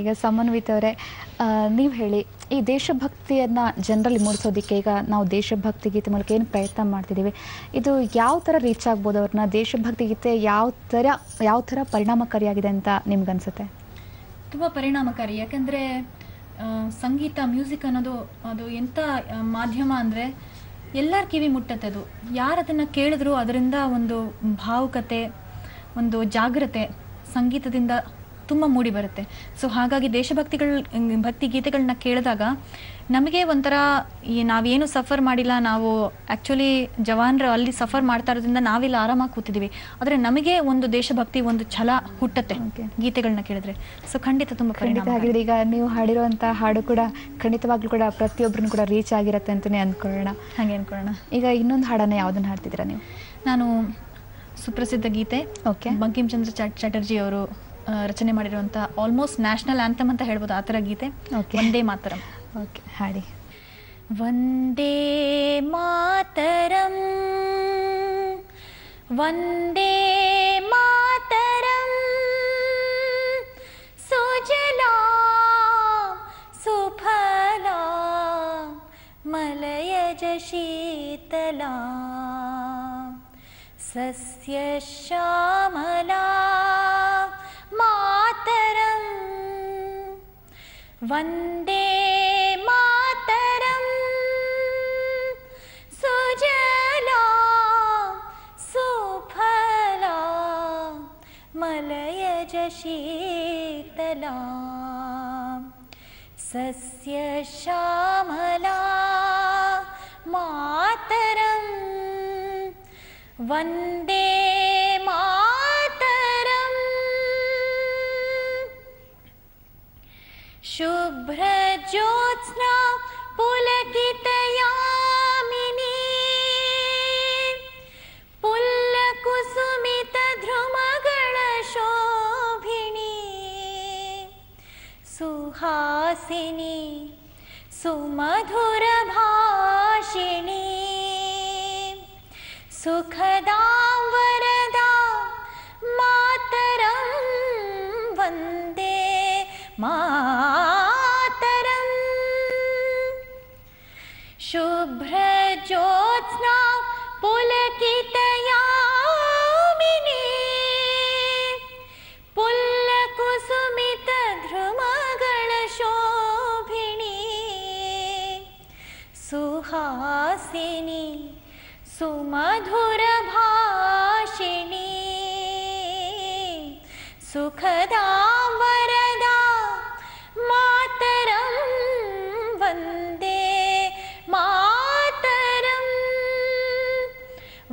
ಈಗ ಸಮನ್ವಿತ್ ಅವರೇ ನೀವು ಹೇಳಿ, ಈ ದೇಶಭಕ್ತಿಯನ್ನು ಜನರಲ್ಲಿ ಮೂಡಿಸೋದಿಕ್ಕೆ ಈಗ ನಾವು ದೇಶಭಕ್ತಿ ಗೀತೆ ಮೂಲಕ ಏನು ಪ್ರಯತ್ನ ಮಾಡ್ತಿದ್ದೀವಿ ಇದು ಯಾವ ಥರ ರೀಚ್ ಆಗ್ಬೋದು ಅವ್ರನ್ನ? ದೇಶಭಕ್ತಿ ಗೀತೆ ಯಾವ ಥರ ಯಾವ ಥರ ಪರಿಣಾಮಕಾರಿಯಾಗಿದೆ ಅಂತ ನಿಮ್ಗನ್ಸುತ್ತೆ? ತುಂಬ ಪರಿಣಾಮಕಾರಿ. ಯಾಕಂದರೆ ಸಂಗೀತ, ಮ್ಯೂಸಿಕ್ ಅನ್ನೋದು ಅದು ಎಂಥ ಮಾಧ್ಯಮ ಅಂದರೆ ಎಲ್ಲರ ಕಿವಿ ಮುಟ್ಟತ್ತೆ ಅದು. ಯಾರು ಅದನ್ನು ಕೇಳಿದ್ರು ಅದರಿಂದ ಒಂದು ಭಾವುಕತೆ, ಒಂದು ಜಾಗ್ರತೆ ಸಂಗೀತದಿಂದ ತುಂಬ ಮೂಡಿ ಬರುತ್ತೆ. ಸೊ ಹಾಗಾಗಿ ದೇಶಭಕ್ತಿಗಳು ಭಕ್ತಿ ಗೀತೆಗಳನ್ನ ಕೇಳಿದಾಗ ನಮಗೆ ಒಂಥರ ಈ ನಾವೇನು ಸಫರ್ ಮಾಡಿಲ್ಲ ನಾವು ಆ್ಯಕ್ಚುಲಿ ಜವಾನ್ರು ಅಲ್ಲಿ ಸಫರ್ ಮಾಡ್ತಾ ಇರೋದ್ರಿಂದ ನಾವಿಲ್ಲಿ ಆರಾಮಾಗಿ ಕೂತಿದ್ದೀವಿ ಆದರೆ ನಮಗೆ ಒಂದು ದೇಶಭಕ್ತಿ ಒಂದು ಛಲ ಹುಟ್ಟತ್ತೆ. ಗೀತೆಗಳನ್ನ ಕೇಳಿದ್ರೆ. ಸೊ ಖಂಡಿತ ತುಂಬ ಖಂಡಿತ ಆಗಿದ್ರೆ ಈಗ ನೀವು ಹಾಡಿರುವಂಥ ಹಾಡು ಕೂಡ ಖಂಡಿತವಾಗ್ಲೂ ಕೂಡ ಪ್ರತಿಯೊಬ್ಬರನ್ನು ಕೂಡ ರೀಚ್ ಆಗಿರುತ್ತೆ ಅಂತಲೇ ಅಂದ್ಕೊಳ್ಳೋಣ ಹಾಗೆ ಅಂದ್ಕೊಳ್ಳೋಣ ಈಗ ಇನ್ನೊಂದು ಹಾಡನ್ನು ಯಾವುದನ್ನು ಹಾಡ್ತಿದ್ದೀರಾ ನೀವು? ನಾನು ಸುಪ್ರಸಿದ್ಧ ಗೀತೆ ಓಕೆ ಬಂಕಿಮ್ ಚಂದ್ರ ಚಟ್ ಚಟರ್ಜಿ ಅವರು ರಚನೆ ಮಾಡಿರುವಂಥ ಆಲ್ಮೋಸ್ಟ್ ನ್ಯಾಷನಲ್ ಆಂಥಮ್ ಅಂತ ಹೇಳ್ಬೋದು ಆ ಥರ ಗೀತೆ. ಒಂದೇ ಮಾತರಂ. ಓಕೆ ಹಾಡಿ. ವಂದೇ ಮಾತರಂ ವಂದೇ ಮಾತರಂ ಸುಜಲಾ ಸುಫಲಾ ಮಲಯಜ ಶೀತಲ ಸಸ್ಯ वन्दे मातरम्। सुजला सुफला मलयजशीतला सस्यश्यामला सस्यशामला मातरम्। वन्दे शुभ्रज्योत्स्ना पुलकितयामिनी। पुल्लकुसुमितध्रुमगणशोभिनी सुहासिनी सुमधुरभाषिणी। सुखदां शुभ्रज्योत्स्ना पुलकितयामिनी पुल्लकुसुमितध्रुमगणशोभिनी सुहासिनी सुमधुरभाषिणी। सुखदा